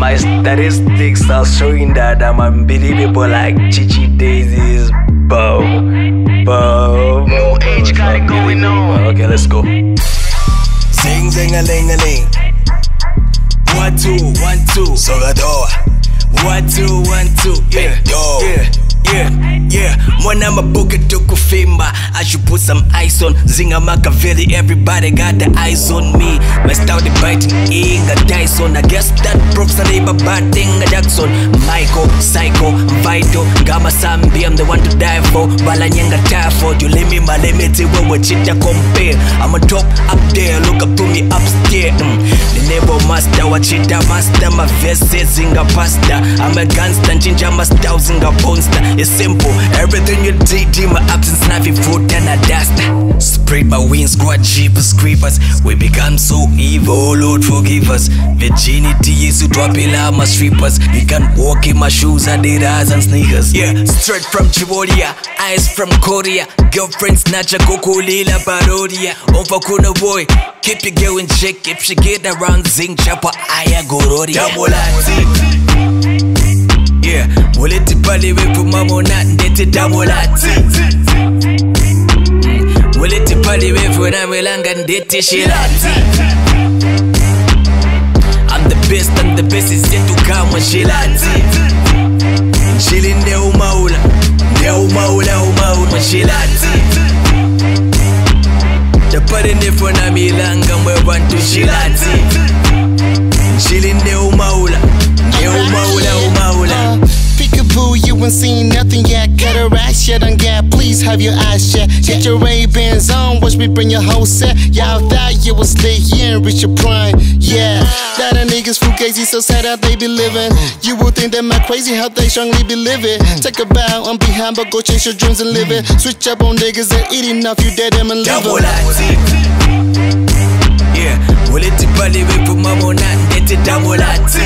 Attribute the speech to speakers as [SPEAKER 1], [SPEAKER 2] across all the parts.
[SPEAKER 1] My statistics are showing that I'm unbelievable like Chichi Daisies. Boom. Boom.
[SPEAKER 2] New age got it going on.
[SPEAKER 1] Okay, let's go.
[SPEAKER 3] Zing zing a ling a ling. One two one two. Sogador. One two one two. Yeah. Yeah. Yeah, yeah, mwana mabuka tukufimba. I should put some ice on Zinga Machiavelli, everybody got the eyes on me. My style the biting, inga Dyson. I guess that proves a labor bad thing a Jackson. Michael, Psycho, Vital Gama Sambi, I'm the one to die for. Balanyenga tie for You me my limit, Wewe chita compare. I'm a top up there, look up to me upstairs. Mm. Neighbor master, wachita master My verses zinga pasta. I'm a gangster, nchinja my style zinga ponster It's simple, everything you did in my absence Navi food and a duster Spread my wings, squad jeepers, creepers. We become so evil, oh Lord forgive us. Virginity is to drop my strippers You can walk in my shoes, Adidas and sneakers. Yeah, straight from Chivoria, eyes from Korea Girlfriend snatcher, kukulila parodia. Over kuna boy, keep your girl in check If she get around zing chapa, aya Double Yeah, muleti pale wepo mamona ndete damolati muleti pale wepo namelanga ndete shirati I'm the best, I'm the best is yet to come shilati Nchili ndeo umaula, umaula umaula Tapare nefo na milanga mwe bantu ndeo umaula, umaula umaula
[SPEAKER 4] Peekaboo, you ain't seen nothing yet. Cataracts, yet on gap. Please have your eyes checked. Get your Ray-Bans on, watch me bring your whole set. Y'all thought you was lit, you ain't reach your prime. Yeah, that a niggas fugazi, so sad how they be living. You would think that my crazy how they strongly be living. Take a bow I'm behind, but go chase your dreams and live it. Switch up on niggas and eat enough, you dead them and live
[SPEAKER 3] Yeah, muleti pale wepo mamona ndete damolati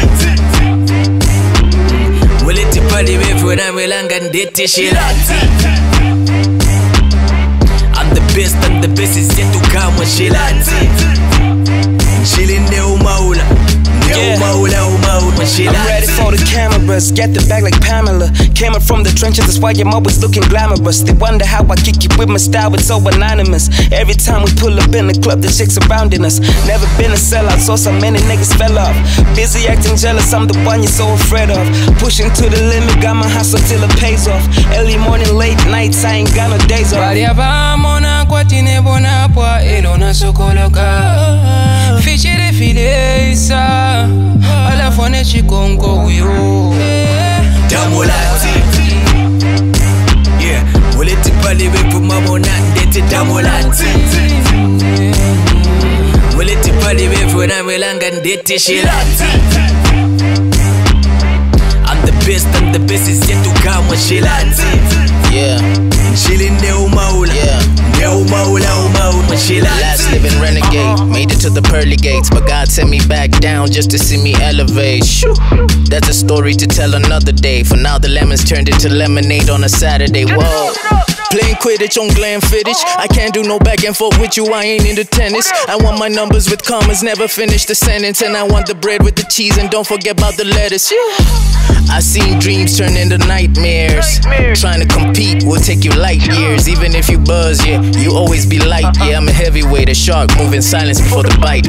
[SPEAKER 3] muleti pale wepo namelanga ndete shirati I'm the best, I'm the best is yet to come shilati Nchili ndeo umaula Ndeo
[SPEAKER 5] Yeah.
[SPEAKER 3] umaula umaula
[SPEAKER 5] I'm ready for the cameras, get the bag like Pamela. Came up from the trenches, that's why I'm always looking glamorous. They wonder how I kick it with my style, it's so anonymous. Every time we pull up in the club, the chicks surrounding us. Never been a sellout, so so many niggas fell off. Busy acting jealous, I'm the one you're so afraid of. Pushing to the limit, got my hustle till it pays off. Early morning, late nights, I ain't got no days off.
[SPEAKER 6] Variavamona kwatine bonapwa elona sokoloka. Fichere fileisa alafone chikongo uyo.
[SPEAKER 3] Damolati Yeah, muleti pale wepo mamona ndete damolati muleti pale wepo namelanga ndete shilati I'm the best, I'm the best is yet to come shilati
[SPEAKER 7] Yeah,
[SPEAKER 3] Nchili ndeo umaula.
[SPEAKER 7] Yeah. To the pearly gates, but God sent me back down just to see me elevate. Shoo. Story to tell another day. For now, the lemons turned into lemonade on a Saturday. Whoa. Playing Quidditch on Glenfiddich. I can't do no back and forth with you, I ain't into tennis. I want my numbers with commas, never finish the sentence. And I want the bread with the cheese, and don't forget about the lettuce. I seen dreams turn into nightmares. Trying to compete will take you light years. Even if you buzz, yeah, you always be light. Yeah, I'm a heavyweight, a shark, moving silence before the bite.